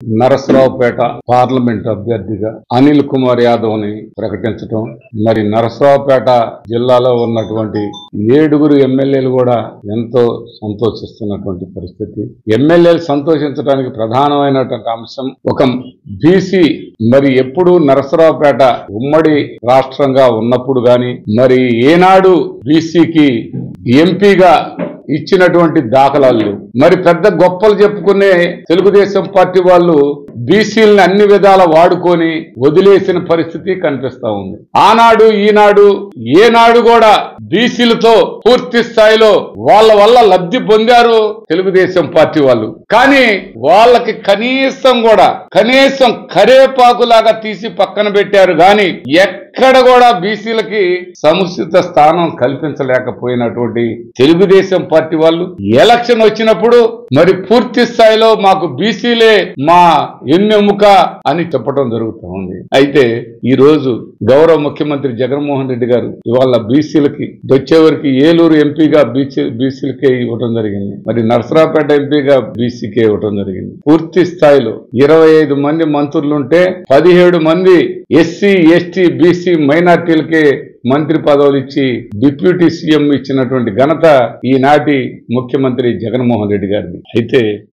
Narasaraopet parliament అభ్యర్థిగా అనిల్ కుమార్ యాదవ్ని ప్రకటించడం మరి నరసరావుపేట జిల్లాలో ఉన్నటువంటి ఏడుగురు ఎమ్మెల్యేలు కూడా ఎంతో సంతోషిస్తున్నటువంటి పరిస్థితి. ఎమ్మెల్యేలు సంతోషించడానికి ప్రధానమైనటువంటి అంశం ఒక బీసీ మరి ఎప్పుడు నరసరావుపేట ఉమ్మడి రాష్ట్రంగా ఉన్నప్పుడు గాని మరి ఏనాడు బీసీకి ఎంపీగా ఇచ్చినటువంటి దాఖలాలు మరి పెద్ద గొప్పలు చెప్పుకునే తెలుగుదేశం పార్టీ వాళ్ళు బీసీలను అన్ని విధాల వాడుకొని వదిలేసిన పరిస్థితి కనిపిస్తా ఉంది. ఆనాడు ఈనాడు ఏనాడు కూడా బీసీలతో పూర్తి స్థాయిలో వాళ్ళ వల్ల లబ్ధి పొందారు తెలుగుదేశం పార్టీ వాళ్ళు. కానీ వాళ్ళకి కనీసం కూడా కనీసం కరేపాకులాగా తీసి పక్కన పెట్టారు. గాని ఎక్కడ కూడా బీసీలకి సముచిత స్థానం కల్పించలేకపోయినటువంటి తెలుగుదేశం పార్టీ వాళ్ళు ఎలక్షన్ వచ్చినప్పుడు ఇప్పుడు మరి పూర్తి స్థాయిలో మాకు బీసీలే మా ఎన్నెముక అని చెప్పడం జరుగుతూ ఉంది. అయితే ఈ రోజు గౌరవ ముఖ్యమంత్రి జగన్మోహన్ రెడ్డి గారు ఇవాళ బీసీలకి వచ్చేవరకు ఏలూరు ఎంపీగా బీసీ బీసీలకే ఇవ్వడం జరిగింది. మరి నర్సరాపేట ఎంపీగా బీసీకే ఇవ్వడం జరిగింది. పూర్తి స్థాయిలో ఇరవై ఐదు మంది మంత్రులుంటే పదిహేడు మంది ఎస్సీ ఎస్టీ బీసీ మైనార్టీలకే మంత్రి పదవులు ఇచ్చి డిప్యూటీ సీఎం ఇచ్చినటువంటి ఘనత ఈనాటి ముఖ్యమంత్రి జగన్మోహన్ రెడ్డి గారిది. అయితే